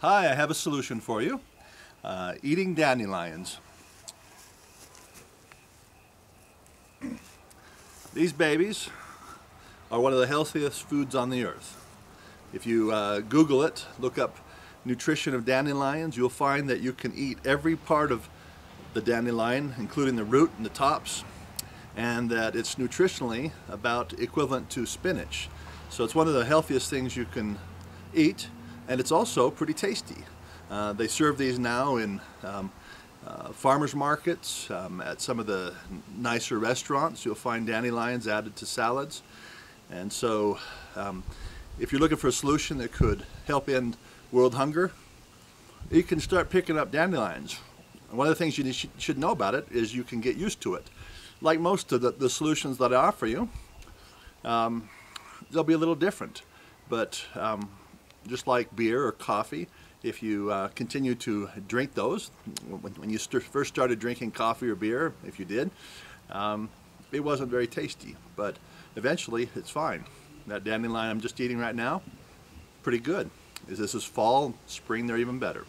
Hi, I have a solution for you. Uh, eating dandelions. These babies are one of the healthiest foods on the earth. If you uh, Google it, look up nutrition of dandelions, you'll find that you can eat every part of the dandelion, including the root and the tops, and that it's nutritionally about equivalent to spinach. So it's one of the healthiest things you can eat, and it's also pretty tasty. Uh, they serve these now in um, uh, farmers markets, um, at some of the nicer restaurants. You'll find dandelions added to salads. And so um, if you're looking for a solution that could help end world hunger, you can start picking up dandelions. And one of the things you should know about it is you can get used to it. Like most of the, the solutions that I offer you, um, they'll be a little different. But um, just like beer or coffee, if you uh, continue to drink those, when, when you st first started drinking coffee or beer, if you did, um, it wasn't very tasty. But eventually, it's fine. That dandelion I'm just eating right now, pretty good. Is this is fall, spring, they're even better.